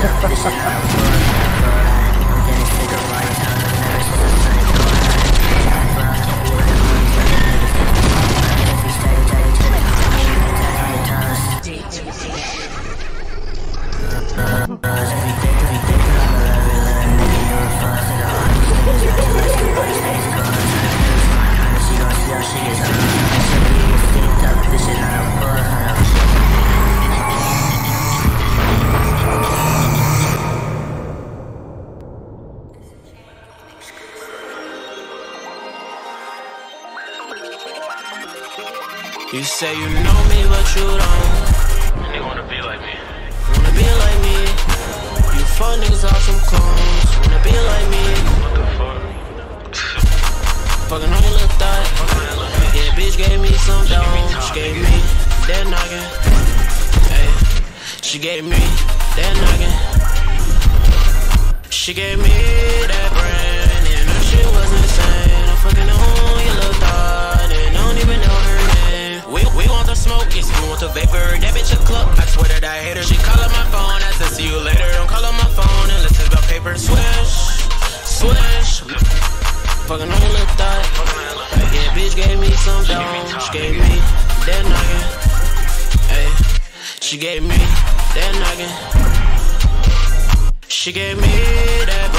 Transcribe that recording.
Yeah. You say you know me, but you don't. And You wanna be like me? Wanna be like me? You fuck niggas off some clones. Wanna be like me? What the fuck? Fucking on your little. Yeah, bitch gave me some dough. She gave me that noggin. Hey, she gave me that noggin. She gave me that we vapor. That bitch a club, I swear that I hate her. She call up my phone, I said see you later. Don't call on my phone unless it's about paper. Swish, swish. Fucking on your little. Yeah, bitch gave me some dough. She gave me that noggin. Hey, she gave me that noggin. She gave me that